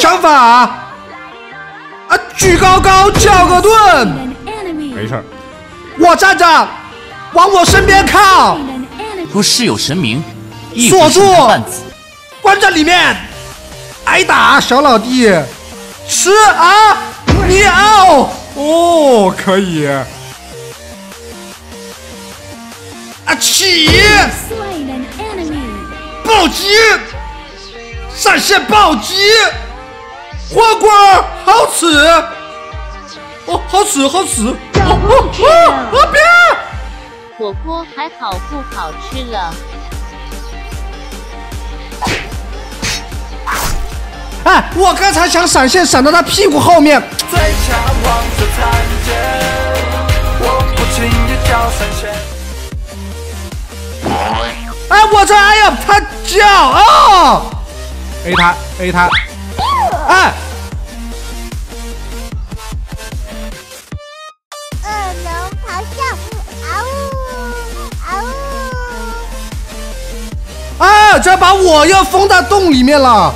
想法啊！举高高，叫个盾，没事儿，我站着，往我身边靠，若世有神明，锁住，关在里面，挨打，小老弟，吃啊，你哦，哦，可以，啊起，暴击，闪现暴击。火锅好吃，哦，好吃，好吃，哦哦哦，啊别！火锅还好不好吃了？哎，我刚才想闪现，闪到他屁股后面。哎，我这，哎呀，他叫啊！A 他，A 他。哎！恶龙咆哮！啊呜！啊呜！啊！这把我要封在洞里面了，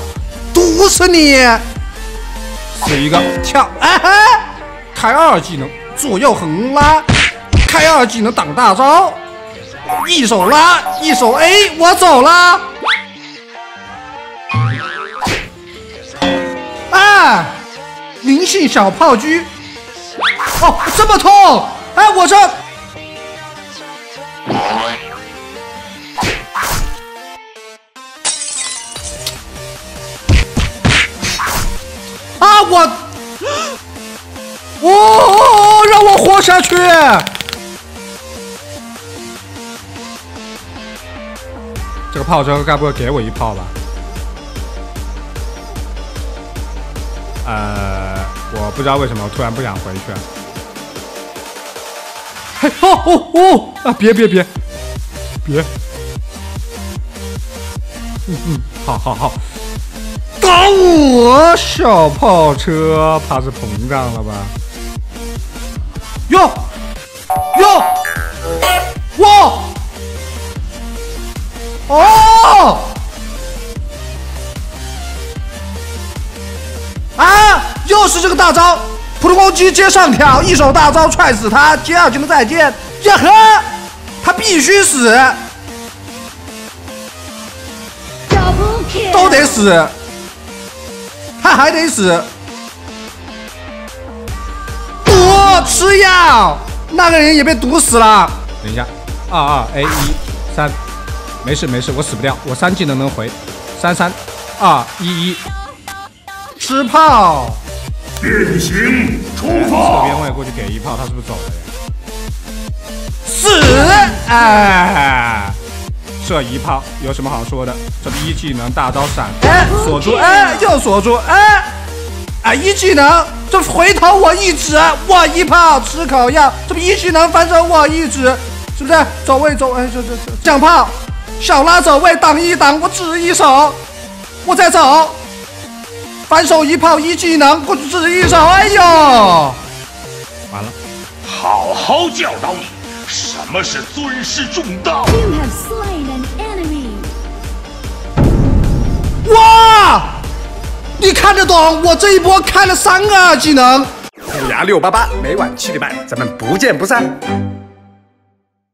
毒死你！死一个跳！哎嘿！开二技能，左右横拉，开二技能挡大招，一手拉，一手 A，我走了。灵性小炮狙，哦，这么痛！哎，我这啊，我，哦，让我活下去！这个炮车该不会给我一炮吧？呃，我不知道为什么我突然不想回去。嘿，哦哦哦！啊，别别别别！嗯嗯，好好好，打我小炮车，怕是膨胀了吧？哟哟，哇！哦！啊！又是这个大招，普通攻击接上挑，一手大招踹死他，接二技能再见。呀呵，他必须死，都得死，他还得死。毒吃药，那个人也被毒死了。等一下，二二 A 一三，没事没事，我死不掉，我三技能能回。三三二一一。吃炮，变形出发。侧边位过去给一炮，他是不是走了呀？死！哎，射一炮有什么好说的？这不一技能大招闪，哎，锁住，哎，又锁住，哎，哎，一技能，这回头我一指，我一炮吃口药，这不一技能反手我一指，是不是？走位走，哎，这这这降炮，小拉走位挡一挡，我指一手，我再走。反手一炮一技能，我只一手，哎呦，完了！好好教导你，什么是尊师重道。哇，你看得懂？我这一波开了三个技能。虎牙六八八，每晚七点半，咱们不见不散。